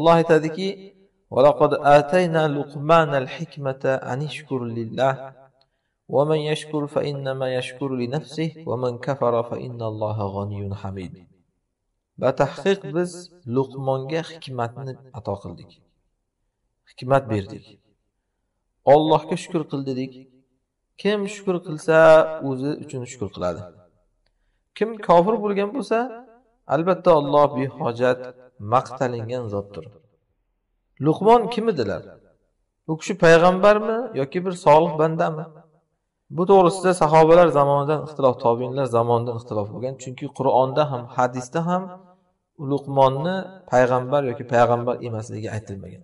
alloh aytadiki ولقد آتينا لقمان الحكمة أن اشكر لله ومن يشكر فإنما يشكر لنفسه ومن كفر فإن الله غني حميد batahqiq biz luqmonga hikmatni ato qildik hikmat berdik ollohga shukur qil dedik kim shukur qilsa o'zi uchun shukur qiladi kim kofir bo'lgan bo'lsa albatta olloh behojat maqtalingan zotdir. Luqmon kim edilar? U kishi payg'ambarmi yoki bir solih bandami? Bu to'g'risida sahobalar zamonidan ixtilof tobinlar zamonidan ixtilof bo'lgan chunki qur'onda ham hadisda ham luqmonni payg'ambar yoki payg'ambar emasligi aytilmagan.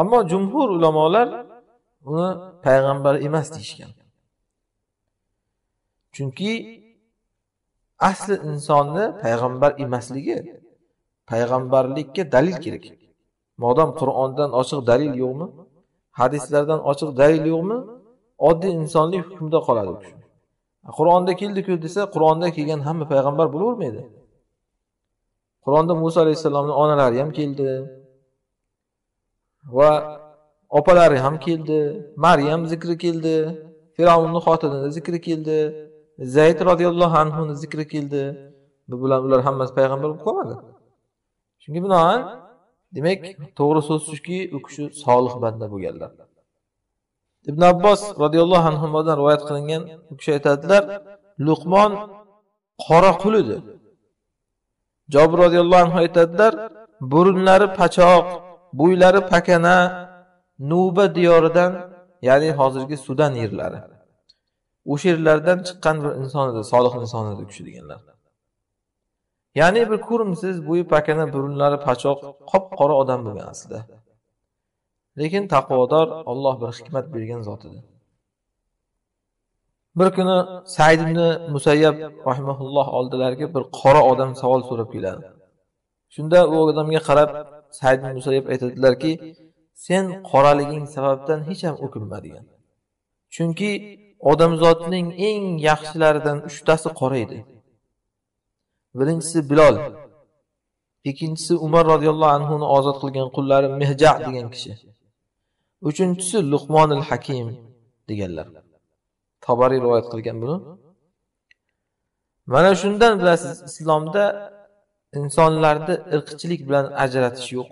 Ammo jumhur ulamolar uni payg'ambar emas deyishgan. Chunki asli insonni payg'ambar emasligi payg'ambarlikka dalil kerak. Modam qur'ondan ochiq dalil yo'qmi? Hadislardan ochiq dalil yo'qmi? Oddiy insonlik hukmda qoladi qur'onda keldiku desa qur'onda kelgan hamma payg'ambar bo'lavermaydi. Qur'onda muso alayhissalomni onalari ham keldi. Va opalari ham keldi. Maryam zikri keldi. Fir'avnni xotinini zikri keldi. Zayd roziyallohu anhuni zikri keldi. Bu bilan ular hammasi payg'ambar bo'lib qolmadi. Shunga binoan demak to'g'ri so'z shuki u kishi solih banda bo'lganlar. Ibn abbos roziyallohu anhudan rivoyat qilingan u kishi aytadilar luqmon qora qul edi. Jobir roziyallohu anhu aytadilar burunlari pachoq bo'ylari pakana nuba diyoridan ya'ni hozirgi sudan yerlari. O'sha yerlardan chiqqan bir inson edi solih inson edi u kishi deganlar. Ya'ni bir ko'rimsiz bo'yi pakana burunlari pachoq qop qora odam bo'lgan aslida. Lekin taqvodor olloh bir hikmat bergan zot edi. Bir kuni said ibn musayyab rahimaulloh oldilariga bir qora odam savol so'rab keladi. Shunda u odamga qarab said ibn musayyab aytadilarki sen qoraliging sababdan hech ham o'kinma degan. Chunki odamzodning eng yaxshilaridan uchtasi qora edi. Birinchisi bilol ikkinchisi umar roziyallohu anhuni ozod qilgan qullari mehja degan kishi uchinchisi luqmonil hakim deganlar. Tobariy rivoyat qilgan buni. Mana shundan bilasiz islomda insonlarni irqchilik bilan ajratish yo'q.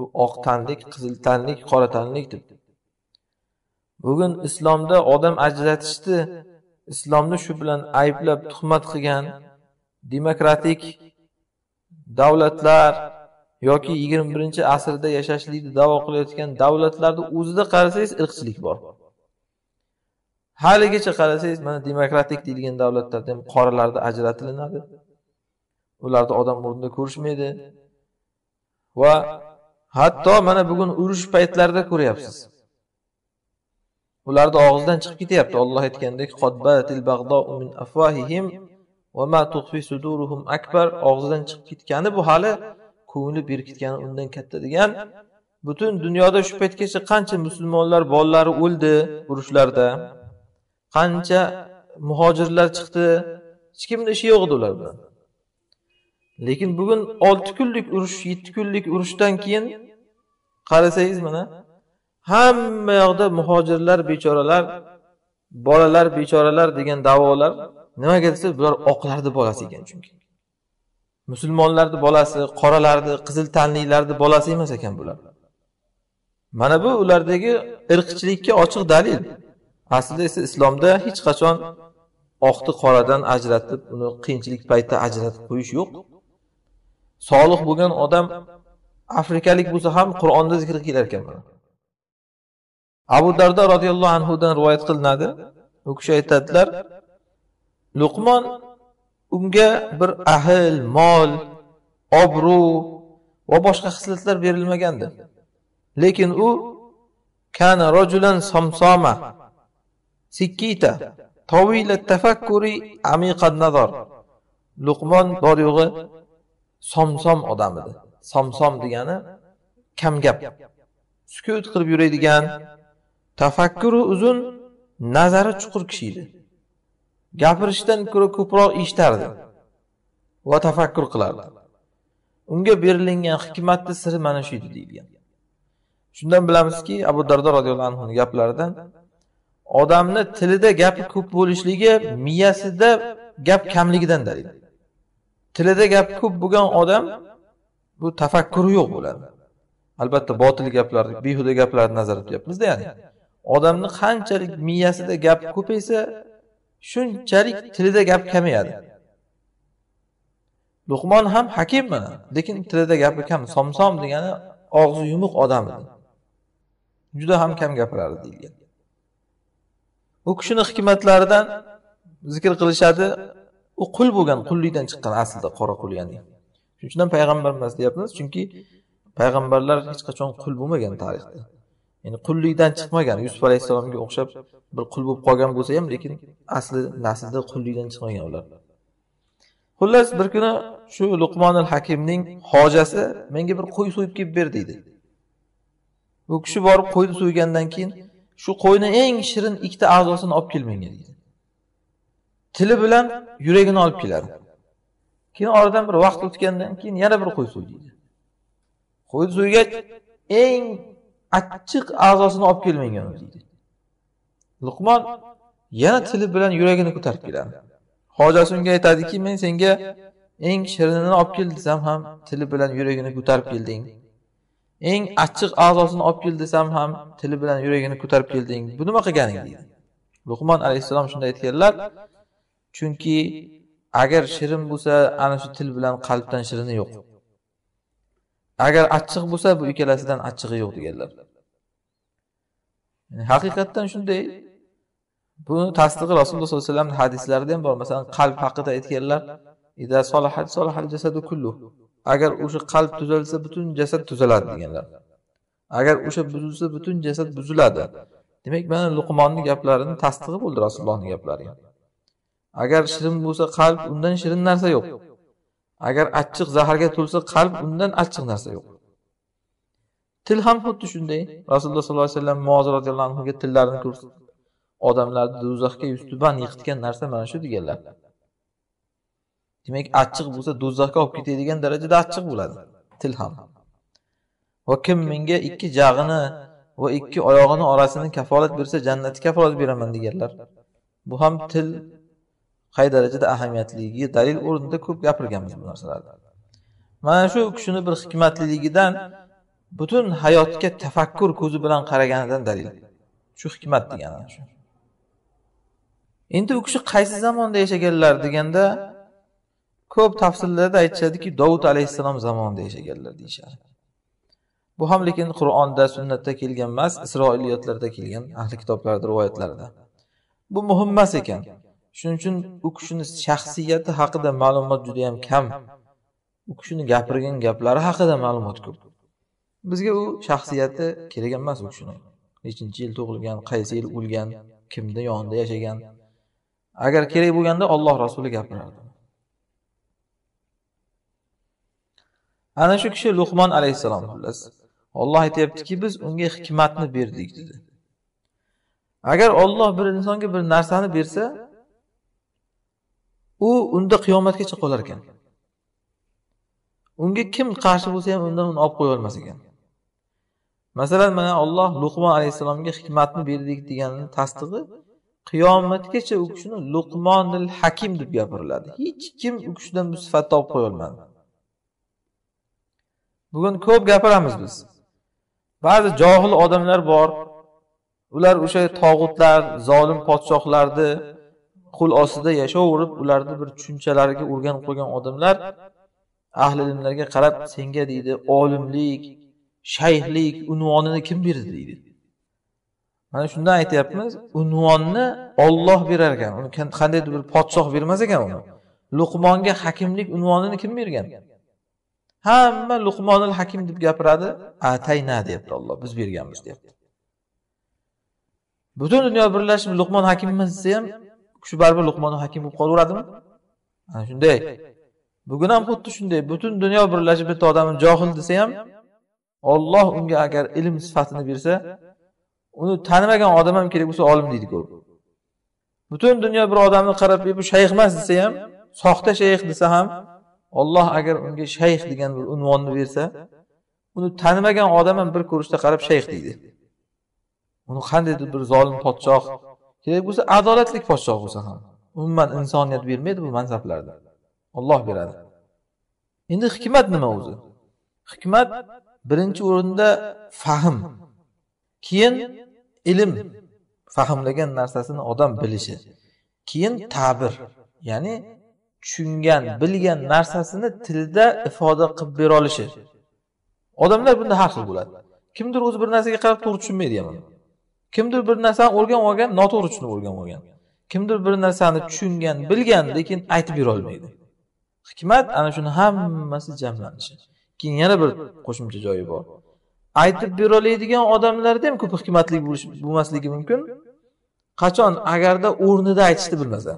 U oq tanlik qizil tanlik qora tanlik deb bugun islomda odam ajratishni islomni shu bilan ayblab tuhmat qilgan demokratik davlatlar yoki yigirma birinchi asrda yashashlikni davo qilayotgan davlatlarni o'zida qarasangiz irqchilik bor. Haligacha qarasangiz mana demokratik deyilgan davlatlarda ham qoralarda ajratilinadi ularni odam o'rnida ko'rishmaydi. Va hatto mana bugun urush paytlarida ko'ryapsiz. Ularni og'zidan chiqib ketyapti. Olloh aytgandek akbar. Og'zidan chiqib ketgani bu hali ko'ngli berkitgani undan katta degan. Butun dunyoda shu paytgacha qancha musulmonlar bolalari o'ldi urushlarda. Qancha muhojirlar chiqdi. Hech kimni ishi yo'q edi ular bilan lekin bugun olti kunlik urush yetti kunlik urushdan keyin qarasangiz mana hamma yoqda muhojirlar bechoralar bolalar bechoralar degan davolar nimaga desa bular oqlarni bolasi ekan chunki. Musulmonlarni bolasi qoralarni qizil tanlilarni bolasi emas ekan bular. Mana bu ulardagi irqchilikka ochiq dalil. Aslida esa islomda hech qachon oqni qoradan ajratib uni qiyinchilik paytida ajratib qo'yish yo'q. Solih bo'lgan odam afrikalik bo'lsa ham qur'onda zikr kelar ekan mana abu dardo roziyallohu anhudan rivoyat qilinadi. U kishi aytadilar luqmon unga bir ahil mol obro' va boshqa xislatlar berilmagandi lekin u kana rojulan somsoma sikkita tovila tafakkuri amiqan nazar. Luqmon bor yo'g'i somsom odam edi somsom degani kamgap sukut qilib yuradigan tafakkuri uzun nazari chuqur kishi edi. Gapirishdan ko'ra ko'proq eshitardi va tafakkur qilardi. Unga berilingan hikmatni siri mana shu edi deyilgan. Shundan bilamizki abu dardo roziyallohu anhu gaplaridan odamni tilida gapi ko'p bo'lishligi miyasida gap kamligidan dalil. Tilida gap ko'p bo'lgan odam bu tafakkuri yo'q bo'ladi. Albatta botil gaplar behuda gaplarni nazarda tutyapmizda ya'ni. Odamni qanchalik miyasida gap ko'paysa shunchalik tilida gap kamayadi. Luqmon ham hakim mana lekin tilida gapi kam somsom degani og'zi yumuq odam edi. Juda ham kam gapirardi deyilgan. U kishini hikmatlaridan zikr qilishadi. U qul bo'lgan qullikdan chiqqan aslida qora qul ya'ni. Shuning uchun ham payg'ambar emas deyapmiz chunki payg'ambarlar hech qachon qul bo'lmagan tarixda. Ya'ni qullikdan chiqmagan. yusuf alayhissalomga o'xshab bir qul bo'lib qolgan bo'lsa ham lekin asli naslida qullikdan chiqmagan ular. Xullas bir kuni shu luqmonil hakimning hojasi menga bir qo'y so'yib kelib ber deydi. Bu kishi borib qo'yni so'ygandan keyin shu qo'yni eng shirin ikkita a'zosini olib kel menga deydi. Tili bilan yuragini olib keladi keyin oradan bir vaqt o'tgandan keyin yana bir qo'y so'y deydi. Qo'yni so'ygach eng achchiq a'zosini olib kelmagan deydi. Luqmon yana tili bilan yuragini ko'tarib keladi. Hojasi unga aytadiki men senga eng shirinini olib kel desam ham tili bilan yuragini ko'tarib kelding. Eng achchiq a'zosini olib kel desam ham tili bilan yuragini ko'tarib kelding. Bu nima qilganing? deydi. Luqmon alayhissalom shunday aytganlar chunki agar shirin bo'lsa ana shu til bilan qalbdan shirini yo'q. Agar achchiq bo'lsa bu ikkalasidan achchig'i yo'q deganlar. Haqiqatdan shunday buni tasdig'i rasululloh sollallohu alayhi vasallam hadislarida ham bor. Masalan qalb haqida aytganlar agar o'sha qalb tuzalsa butun jasad tuzaladi deganlar. Agar o'sha buzilsa butun jasad buziladi. Demak mana luqmonni gaplarini tasdig'i bo'ldi rasulullohni gaplari agar shirin bo'lsa qalb undan shirin narsa yo'q. Agar achchiq zaharga to'lsa qalb undan achchiq narsa yo'q. Til ham xuddi shunday. Rasululloh sollallohu alayhi vasallam muoz roziyallohu anhuga tillarini ko'rsatib odamlarni do'zaxga yuztuban yiqitgan narsa mana shu deganlar. Demak achchiq bo'lsa do'zaxga olib ketadigan darajada achchiq bo'ladi. Til ham. Va kim menga ikki jag'ini va ikki oyog'ini orasini kafolat bersa jannatga kafolat beraman deganlar. Bu ham til qay darajada ahamiyatligi dalil o'rnida ko'p gapirganmiz bu narsalarni. Mana shu kishini bir hikmatliligidan butun hayotga tafakkur ko'zi bilan qaraganidan dalil. Shu hikmat degani shu. Endi u kishi qaysi zamonda yashaganlar deganda ko'p tafsirlarda aytishadiki dovud alayhissalom zamonida yashaganlar deyishadi. Bu ham lekin qur'onda sunnatda kelgan emas isroiliyotlarda kelgan ahli kitoblarda rivoyatlarda. Bu muhim emas ekan. Shuning uchun u kishini shaxsiyati haqida ma'lumot juda yam kam. U kishini gapirgan gaplari haqida ma'lumot ko'p. Bizga u shaxsiyati kerak emas u kishini. Nechinchi yil tug'ilgan qaysi yil o'lgan kimni yonida yashagan. Agar kerak bo'lganda olloh rasuli gapirardi. Ana shu kishi luqmon alayhissalom xullas. Olloh aytyaptiki biz unga hikmatni berdik dedi. Agar olloh bir insonga bir narsani bersa u unda qiyomatgacha qolar ekan. Unga kim qarshi bo'lsa ham undan uni olib qo'ya olmas ekan. Masalan mana olloh luqmon alayhissalomga hikmatni berdik deganini tasdig'i qiyomatgacha u kishini luqmonil hakim deb gapiriladi. Hech kim u kishidan bu sifatni olib qo'ya olmadi bugun ko'p gapiramiz biz. Ba'zi johil odamlar bor. Ular o'sha tog'utlar zolim podshohlarni qo'l ostida yashayverib ularni bir tushunchalariga o'rganib qo'ygan odamlar ahli ilmlarga qarab senga deydi olimlik shayxlik unvonini kim berdi deydi. Mana shundan aytyapmiz unvonni olloh berar ekan uni qandaydir bir podshoh bermas ekan uni. Luqmonga hakimlik unvonini kim bergan? Hamma luqmonil hakim deb gapiradi atayna deyapti olloh biz berganmiz deyapti. Butun dunyo birlashib luqmon hakimmiz desa ham shu baribir luqmoni hakim bo'lib qolaveradimi ana shunday. Bugun ham xuddi shunday. Butun dunyo birlashib bitta odamni johil desa ham olloh unga agar ilm sifatini bersa uni tanimagan odam ham kerak bo'lsa olim deydi ko'rib butun dunyo bir odamni qarab bu shayx emas desa ham soxta shayx desa ham olloh agar unga shayx degan bir unvonni bersa uni tanimagan odam ham bir ko'rishda qarab shayx deydi. Uni qandaydir bir zolim podshoh kerak bo'lsa adolatli podshoh bo'lsa ham umuman insoniyat bermaydi bu mansablarni olloh beradi. Endi hikmat nima o'zi? Hikmat birinchi o'rinda fahm keyin ilm fahmlagan narsasini odam bilishi keyin ta'bir ya'ni tushungan bilgan narsasini tilda ifoda qilib bera olishi. Odamlar bunda har xil bo'ladi. Kimdir o'zi bir narsaga qarab to'g'ri tushunmaydi ham kimdir bir narsani o'rganib olgan noto'g'ri tushunib o'rganib olgan. Kimdir bir narsani tushungan bilgan lekin aytib berolmaydi hikmat ana shuni hammasi jamlanishi. keyin yana bir qo'shimcha joyi bor. aytib beroladigan odamlarda ham ko'p hikmatli bo'lmasligi mumkin. qachon? Agarda o'rnida aytishni bilmasa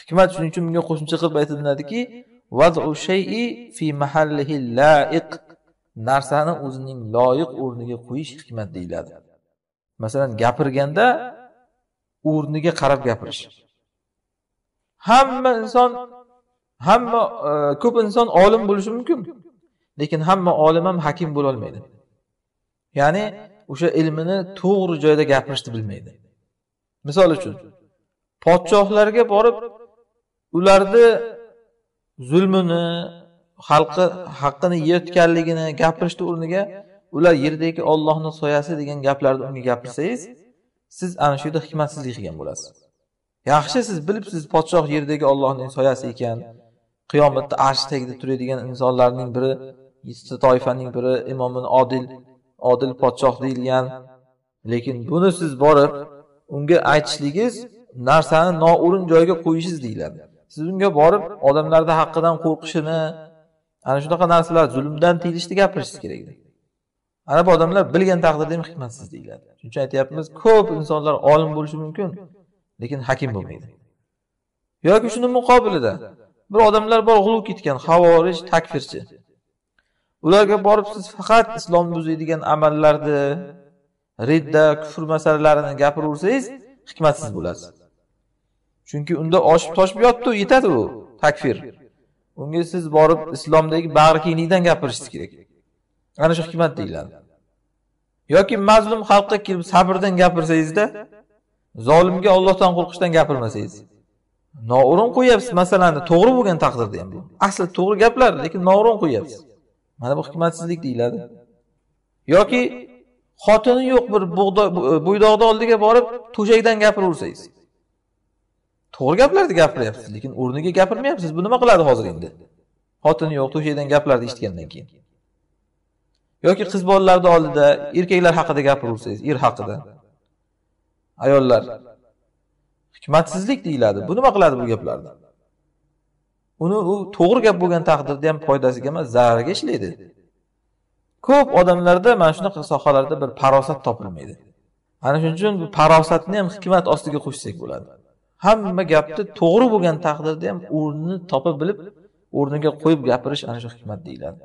hikmat shuning uchun bunga qo'shimcha qilib aytiladiki narsani o'zining loyiq o'rniga qo'yish hikmat deyiladi masalan gapirganda o'rniga qarab gapirish. Hamma inson hamma e, ko'p inson olim bo'lishi mumkin. Lekin hamma olim ham hakim bo'lolmaydi ya'ni o'sha ilmini to'g'ri joyda gapirishni bilmaydi. Misol uchun podshohlarga borib ularni zulmini xalqi haqqini yeyotganligini gapirishni o'rniga ular yerdagi ollohni soyasi degan gaplarni unga gapirsangiz siz ana shu yerda hikmatsizlik qilgan bo'lasiz. Yaxshi siz bilibsiz podshoh yerdagi ollohning soyasi ekan. Qiyomatda arsh tagida turadigan insonlarning biri yettita toifaning biri imomi odil odil podshoh deyilgan. Lekin buni siz borib unga aytishligingiz narsani noo'rin joyga qo'yishingiz deyiladi. Siz unga borib odamlarni haqqidan qo'rqishini ana shunaqa narsalar zulmdan tiyilishni gapirishingiz kerak. Ana bu odamlar bilgan taqdirda ham hikmatsiz deyiladi. Shuning uchun aytyapmiz ko'p insonlar olim bo'lishi mumkin lekin hakim bo'lmaydi. Yoki shuni muqobilida bir odamlar bor g'uluv ketgan havorij takfirchi. Ularga borib siz faqat islomni buzadigan amallarni ridda kufr masalalarini gapiraversangiz hikmatsiz bo'lasiz. Chunki unda oshib toshib yotdi yetadi u takfir. Unga siz borib islomdagi bag'rikenglikdan gapirishingiz kerak. Ana shu hikmat deyiladi. Yoki mazlum xalqqa kelib sabrdan gapirsangizda zolimga ollohdan qo'rqishdan gapirmasangiz noo'rin qo'yyapsiz. Masalani to'g'ri bo'lgan taqdirda ham bu. Asli to'g'ri gaplar lekin noo'rin qo'yyapsiz. Mana bu hikmatsizlik deyiladi. Yoki xotini yo'q bir bo'ydoqni oldiga borib to'shakdan gapiraversangiz. To'g'ri gaplarni gapiryapsiz lekin o'rniga gapirmayapsiz. Bu nima qiladi hozir endi? Xotini yo'q to'shakdan gaplarni eshitgandan keyin. Yoki qiz bolalarni oldida erkaklar haqida gapiraversangiz er haqida. Ayollar hikmatsizlik deyiladi. Bu nima qiladi bu gaplarni? Uni u to'g'ri gap bo'lgan taqdirda ham foydasiga emas zarariga ishlaydi. Ko'p odamlarda mana shunaqa sohalarda bir farosat topilmaydi. Ana shuning uchun bu farosatni ham hikmat ostiga qo'shsak bo'ladi. Hamma gapni to'g'ri bo'lgan taqdirda ham o'rnini topib bilib o'rniga qo'yib gapirish ana shu hikmat deyiladi.